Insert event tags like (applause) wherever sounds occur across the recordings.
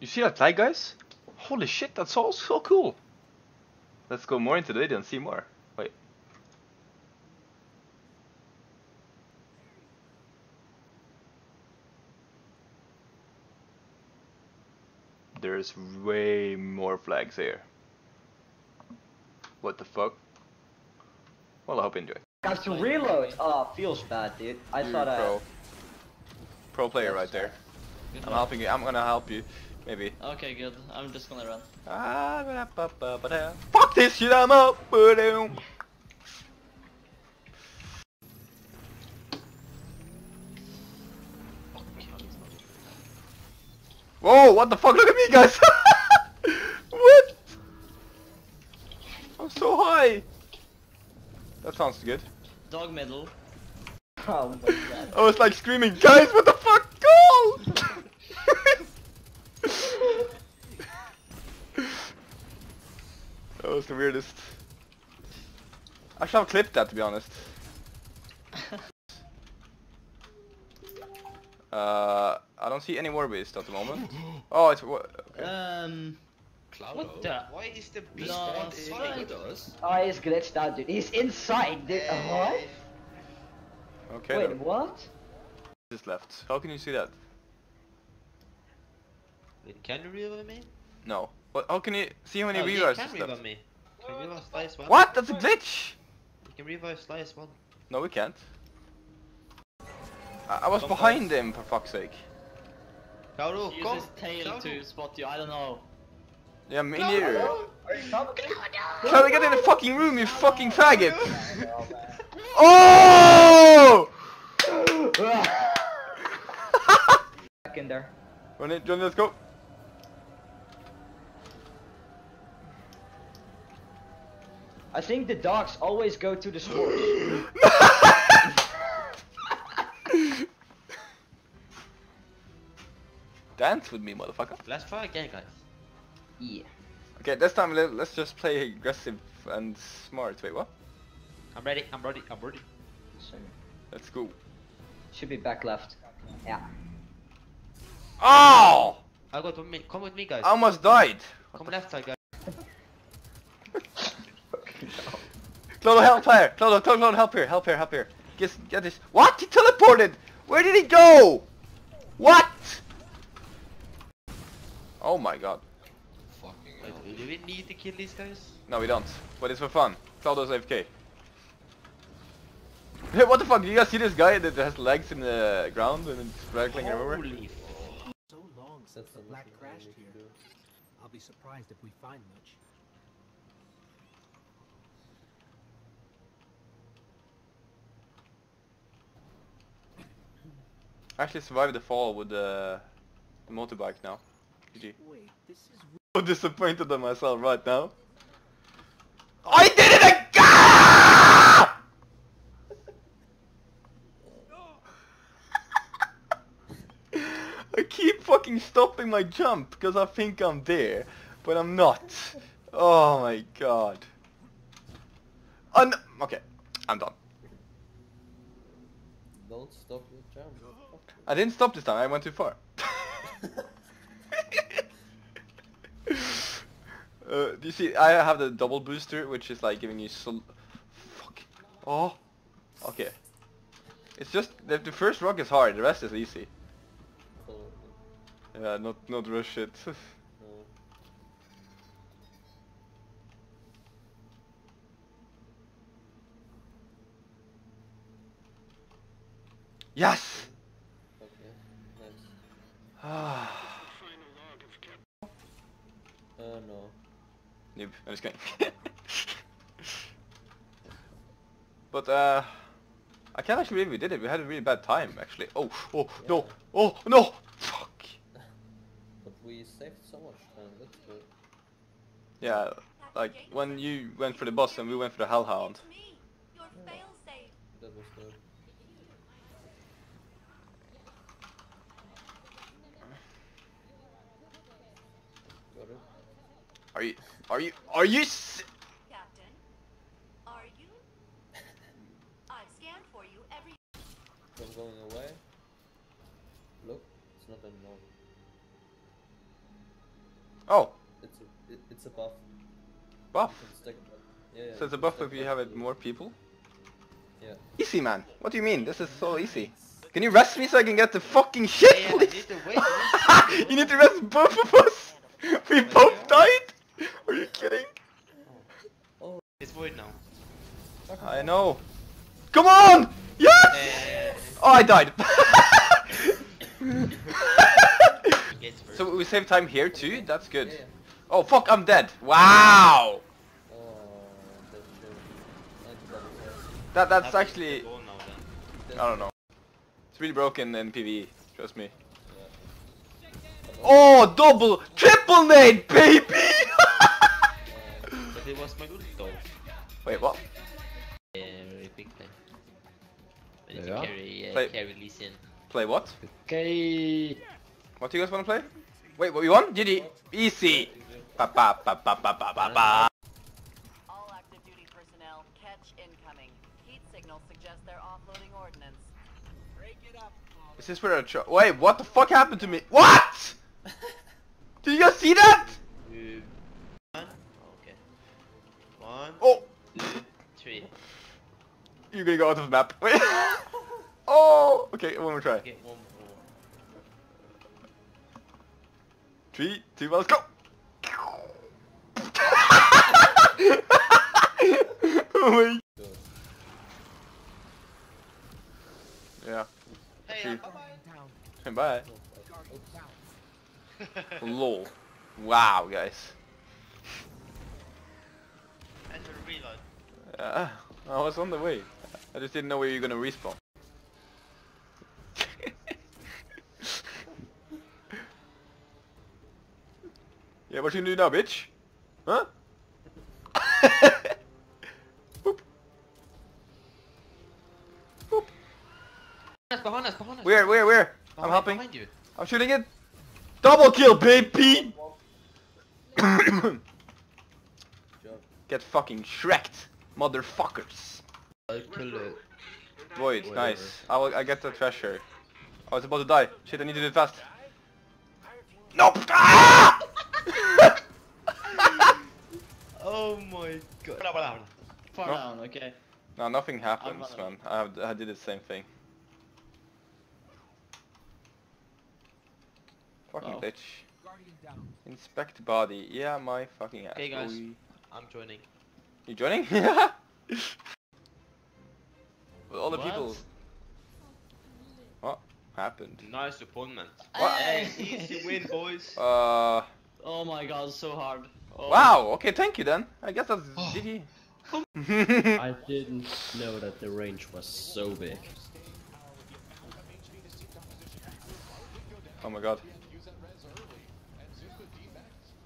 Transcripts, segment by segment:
You see that flag, guys? Holy shit, that's all so cool. Let's go more into the video and see more. Wait. There's way more flags here. What the fuck? Well, I hope you enjoy. Got to reload. Oh, feels bad, dude. I Dude, thought I. pro. Pro player right there. I'm helping you. I'm gonna help you. Maybe. Okay, good. I'm just gonna run. Ah. Fuck this shit, I'm up. Whoa, what the fuck? Look at me, guys! (laughs) what? I'm so high! That sounds good. Dog middle. Oh my god. I was like screaming, guys, what the fuck? Goal! that was the weirdest. I should have clipped that to be honest. (laughs) Uh, I don't see any Warbeast at the moment. Oh, it's what? okay. Um. Cloudo? What the- Why is the beast No, not it's fighting us? Oh, he's glitched out, dude. He's inside, dude. Uh, what? Okay, Wait, then. what? just left. How can you see that? Wait, can you revive me? No. What? How can you see how many oh, you viewers can is revive left? me. Can you revive Slice 1? What? That's a glitch! You can revive Slice 1. No, we can't. I, I was Come behind him for fuck's sake. Cloudo, Use come! his tail Cloudo. to spot you. I don't know. Yeah, me neither. Are you coming? Try get in the fucking room, you fucking faggot! (laughs) Oh! Back in there. Run it, Johnny, let's go. I think the dogs always go to the (gasps) source. Dance with me, motherfucker. Let's try again, guys. yeah. Okay, this time let, let's just play aggressive and smart. Wait, what? I'm ready, I'm ready, I'm ready. So, Let's go. should be back left. Yeah. Oh! I got go to me. Come with me, guys. I almost died. Come left side, guys. Clodo, help here! Clodo, Clodo, Clodo, help here, help here, help here. Get, get this. What? He teleported! Where did he go? What? Oh my god. Fucking Wait, do we need to kill these guys? No, we don't. But it's for fun. Clodo's AFK. Hey, what the fuck? Do you guys see this guy that has legs in the ground and it's rattling everywhere? So long since the black crashed here. I'll be surprised if we find much. Actually survived the fall with the, the motorbike now. GG. Wait, this is (laughs) So disappointed in myself right now. I did it again! (laughs) I keep fucking stopping my jump because I think I'm there, but I'm not. Oh my god. Oh, no. Okay, I'm done. Don't stop your jump. I didn't stop this time, I went too far. (laughs) uh, do you see, I have the double booster, which is like giving you so... Fuck. Oh. Okay. It's just, the, the first rock is hard, the rest is easy. So, Yeah, not, not rush it. (laughs) yes! Okay, nice. Ah. Uh, no. Noob, I'm just kidding. (laughs) but uh, I can't actually believe we did it. We had a really bad time actually. Oh, oh, no, oh, no! Fuck! (laughs) But we saved so much time, that's good. Yeah, like when you went for the boss and we went for the Hellhound. That was good. Got it. Are you, are you, are you Captain, are you? I've scanned for you every. I'm going away. Look, it's not anymore. Oh, It's a, it, it's a buff. buff. You can stack it up. Yeah, yeah, So it's a buff if you have it more people? Yeah. Easy, man. What do you mean? This is so easy. Can you rest me so I can get the fucking shit, Yeah, yeah, please? need to wait. (laughs) you need to rest both of us. We both died. Are you kidding? It's void now. I know. Come on! Yes! Eh, Oh, I died. (laughs) So we save time here too. That's good. Yeah, yeah. Oh fuck! I'm dead. Wow. Oh, that's true. That's. That that's Have actually now I don't know. It's really broken in PvE. Trust me. Yeah. Oh, double, triple nade, baby! But it was my ult though. Wait, what? Yeah, very big play. But Yeah. you carry, uh, Play- carry Lee Sin. Play what? Okay. What do you guys want to play? Wait, what we won? GG. Easy. Ba ba ba ba ba ba ba ba. All active duty personnel, catch incoming. Heat signals suggest they're offloading ordnance. Break it up. Is this where I tr- Wait, what the fuck happened to me? What? (laughs) Did you guys see that? You're gonna go out of the map. Wait. (laughs) (laughs) oh, okay, one more try. Okay, one more. Three, two, one, let's go. (laughs) oh my. Good. Yeah. Hey, Three. uh, bye Bye. bye. Lol. Wow, guys. And the reload. Yeah, I was on the way. I just didn't know where you're gonna respawn. (laughs) yeah, what you gonna do now, bitch? Huh? (laughs) Boop. Boop. Behind us, behind us, behind us. Where, where, where? I'm Behind- helping. Behind you. I'm shooting it. Double kill, baby! (coughs) Get fucking shreked, motherfuckers. I'll kill it. Void, Whatever. nice. I will, I get the treasure. I was about to die. Shit, I need to do it fast. Nope! Ah! (laughs) Oh my god. Far No. down, okay. no, nothing happens, man. I, have, I did the same thing. Fucking Oh. bitch. Inspect body. Yeah, my fucking ass. Okay, guys. boy. I'm joining. You joining? (laughs) Yeah. With all the What? people. What happened? Nice appointment. What? Hey, easy win, boys. (laughs) Uh. Oh my god, so hard. Oh. Wow. Okay. Thank you then. I guess that's Oh. GG. (laughs) I didn't know that the range was so big. Oh my god.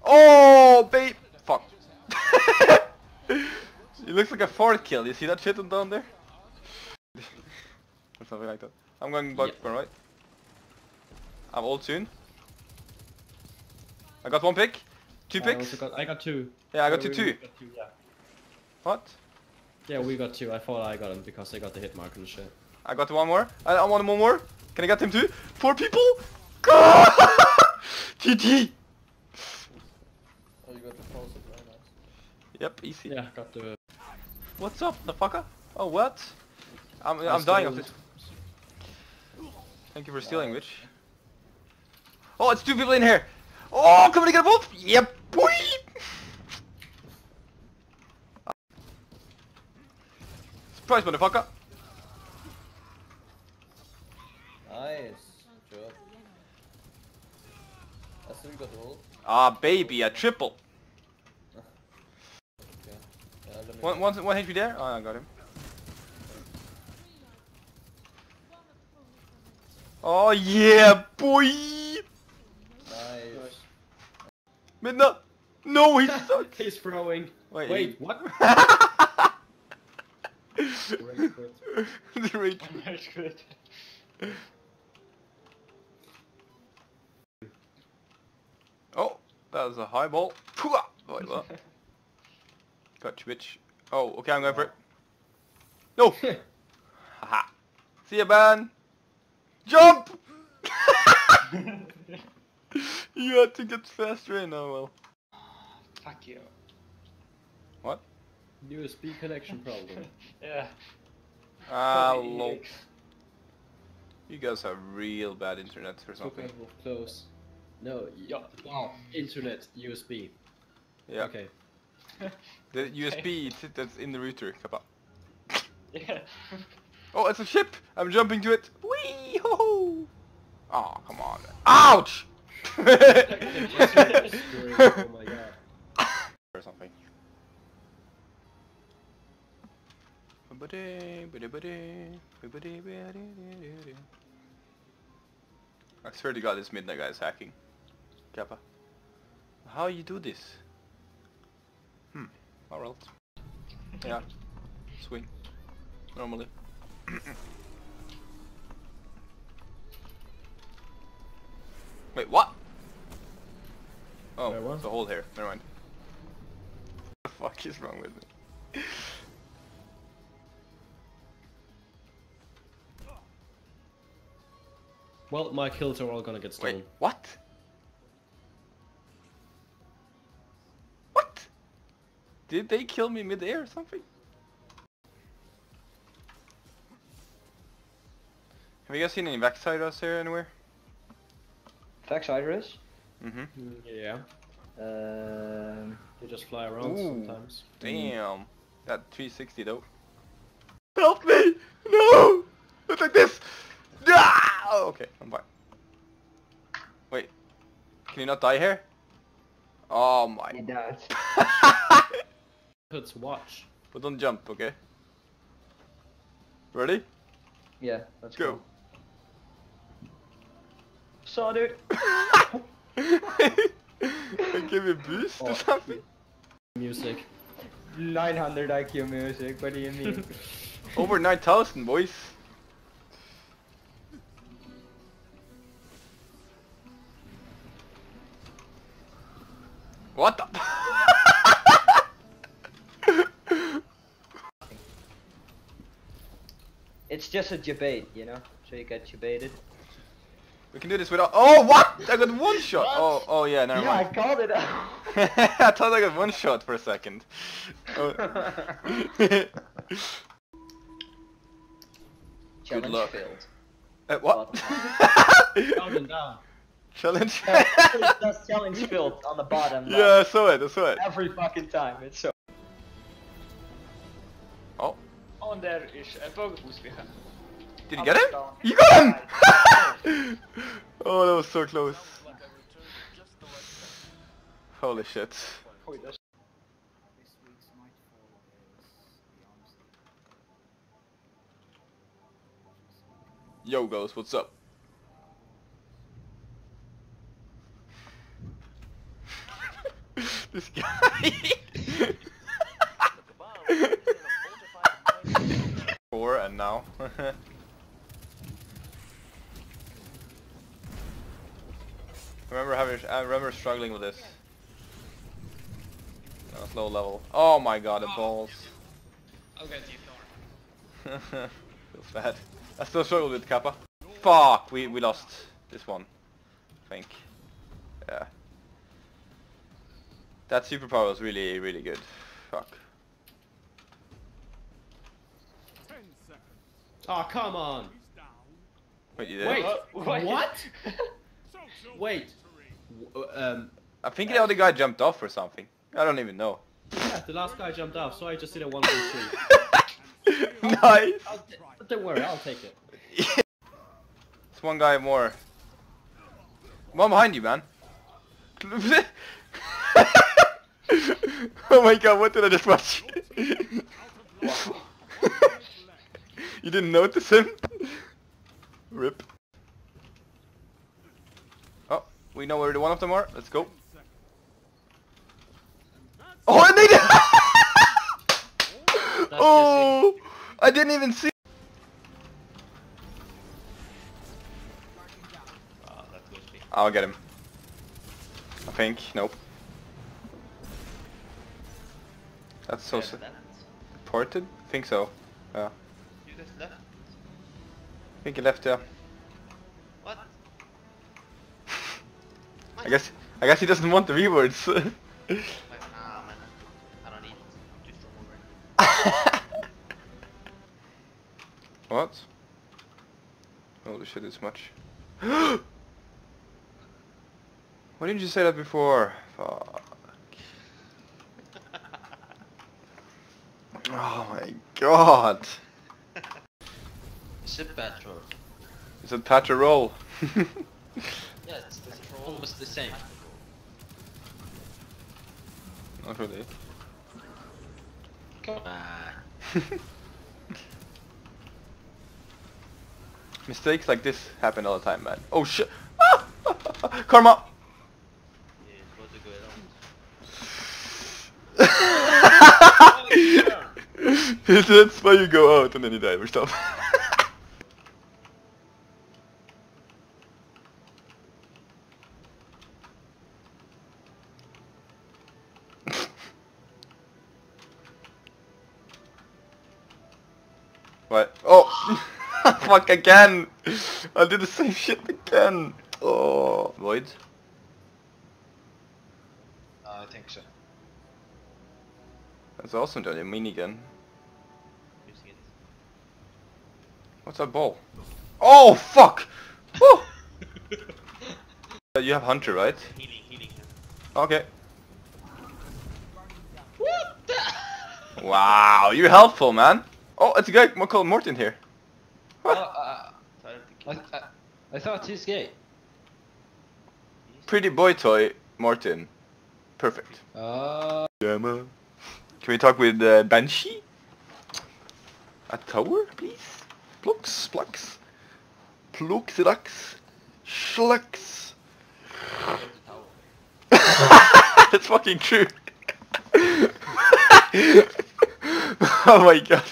Oh, babe. Fuck. (laughs) it looks like a fart kill. You see that shit on down there? Or something like that. I'm going back Yeah. right. I'm all soon. I got one pick. Two picks. also got, I got two. Yeah, I got Yeah, two we- we too. got two, yeah. What? Yeah, we got two. I thought I got them because I got the hit mark and shit. I got one more. I, I want one more. Can I get him too? Four people? (laughs) GG. Oh, you got the pulse of very nice. Yep, easy. Yeah, got the. What's up, the fucker? Oh, what? I'm, I I'm dying of this. Thank you for stealing, bitch. Oh, it's two people in here. Oh, coming to get a wolf. Yep, boy. Surprise, motherfucker. Nice job. I still got the ult. Ah, baby, a triple. (laughs) Okay. Yeah, let me One, one, one HP there. Oh, I got him. Oh yeah, boy. Nice. Midna. No, he (laughs) sucks. He's throwing. Wait, Wait, what? the rage. That's good. Oh, that was a high ball. Wait, what? (laughs) Got Twitch. Oh, okay, I'm going for it. No! (laughs) Haha. See ya, man! Jump! (laughs) you had to get faster in, oh well. Fuck you. What? USB connection problem. (laughs) Yeah. Ah, Fucking lol. You guys have real bad internet or something. Okay, we'll close. No, Ja. Wow. internet USB. Yeah. Okay. (laughs) The USB it's- that's in the router, Kappa. Yeah. Oh, it's a ship! I'm jumping to it! Wee ho ho! Oh, come on. Ouch! oh my god. or something. I swear to god this midnight guy is hacking. Kappa. How you do this? Hmm. Alright. Yeah. Swing. Normally. (clears throat) Wait, what? Oh, Wait, what? there's a hole here. Never mind. (laughs) What the fuck is wrong with me? (laughs) Well, my kills are all gonna get stolen. Wait, what? What? Did they kill me mid-air or something? Have you guys seen any backsiders here anywhere? Fax Mm-hmm. Mm, Yeah. Um, They just fly around Ooh. sometimes. Damn. That 360 though. Help me! No! Look like this! Ah! Oh, okay, I'm fine. Wait. Can you not die here? Oh my. he died. (laughs) Puts watch. but don't jump, okay? Ready? Yeah, let's Go. go. Saw dude. I give you a boost or Oh. something? Music. 900 IQ music. What do you mean? (laughs) Over 9000 boys. What the? (laughs) it's just a debate, you know. So you get debated. We can do this without. Oh, what? I got one shot. Oh, oh yeah, never yeah, I mind. called it out. (laughs) I thought I got one shot for a second. (laughs) Oh. Challenge luck. failed. Uh, what? Down and (laughs) down. Challenge? That's challenge failed on the bottom. yeah, I saw it, I saw it. Every fucking time. It's so. Oh, On there is a Pokeboost behind. Did you get him? You got him! (laughs) oh, that was so close. Holy shit. Gooi, dat is... Yo, guys, what's up? (laughs) this guy. (laughs) Four and now. Remember having, I remember struggling with this. That was low level. Oh my god, the balls. Oh. Oké, die Thor. (laughs) Feels bad. I still struggle with Kappa. Fuck, we, we lost this one. I think. Yeah. That superpower was really, really good. Fuck. Oh, come on. Wait, you did? Wait, uh, What? what? (laughs) Wait. W- Um, I think the other guy jumped off or something. I don't even know. yeah, the last guy jumped off, so I just did a 1.3. (laughs) nice! I'll t- but don't worry, I'll take it. (laughs) It's one guy more. One behind you, man. (laughs) oh my god, what did I just watch? you didn't notice him? Rip. Oh, we know where the one of them are. Let's go. Oh, and they did! (laughs) oh, I didn't even see. That would be. I'll get him. I think. Nope. That's so Yeah, ported? think so. Yeah. You just left. think he left, yeah. What? My I guess I guess he doesn't want the rewards. Like, (laughs) nah, man. I don't need to strong what? Holy shit, it's much. (gasps) Why didn't you say that before? Fuck. Oh my god. It's a battle. Is it patch or roll? (laughs) Yeah, it's, it's almost the same. Not really. Come on. (laughs) Mistakes like this happen all the time, man. Oh shit! (laughs) Karma! Yeah, it's about to go out. (laughs) That's why you go out and then you die or stuff. What? Oh! (laughs) Fuck again! I did the same shit again! Oh. Void? Uh, I think so. That's awesome though, the minigun. What's that ball? Oh fuck! You have Hunter, right? Healing, healing. Okay. Wow, you're helpful, man. Oh, it's a guy called Morton here. Uh, uh, I don't think I, I, I thought he's gay. Pretty boy toy, Morton. Perfect. Uh, Can we talk with uh, Banshee? A tower, please? Plux, plux. Pluxirax. Schlux. That's fucking true. (laughs) oh my god.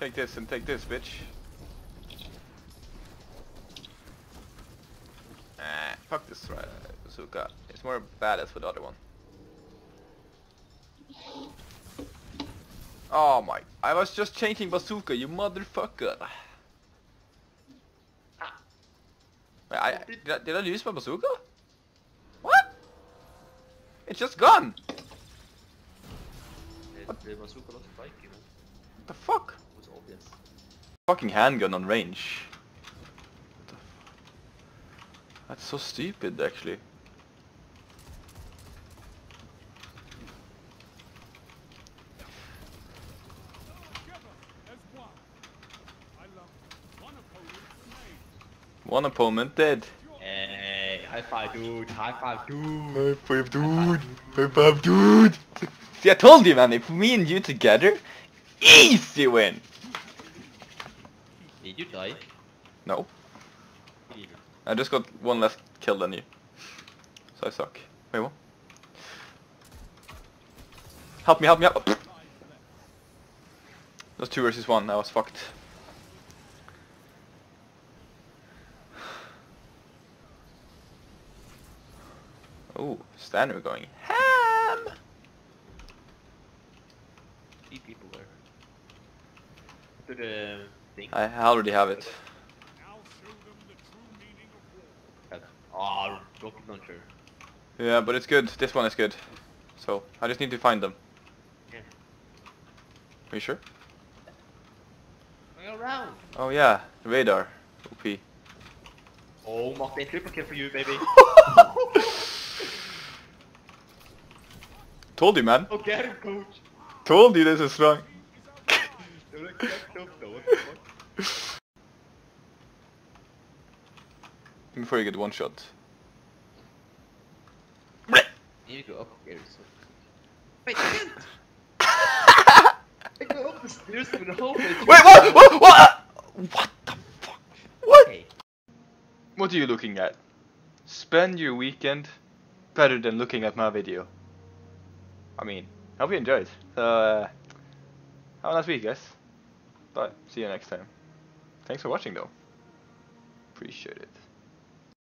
Take this and take this, bitch. Ah, fuck this uh, bazooka. It's more badass with the other one. Oh my, I was just changing bazooka, you motherfucker. Wait, I, did, I, did I lose my bazooka? What? It's just gone. The, the bazooka was spiky, man. What the fuck? It was obvious. Fucking handgun on range. What the f- That's so stupid, actually. One opponent dead. Hey, high five, dude. High five, dude. High five, dude. High five, dude. See, I told you, man. If me and you together, easy win. Did you die? No, I just got one less kill than you. So I suck. Wait, what? Help me, help me, help! That was two versus one, I was fucked. Oh, Stanner going ham! Three people there. To the thing. I already have it. Ah, rocket launcher. Yeah, but it's good. This one is good. So, I just need to find them. Yeah. Are you sure? Going around. Oh yeah, radar. OP. Oh, Martin, triple kill for you, baby. (laughs) Told you, man. oh, get him, coach. Told you this is strong. Don't look jacked up, though. What the fuck? Before you get one shot. You go up here. So. Wait, I can't. (laughs) I go up the stairs with a whole Wait, what? What? What? Uh, what the fuck? What? Okay. What are you looking at? Spend your weekend better than looking at my video. I mean, I hope you enjoyed. So, uh, have a nice week, guys. Bye. See you next time. Thanks for watching, though. Appreciate it.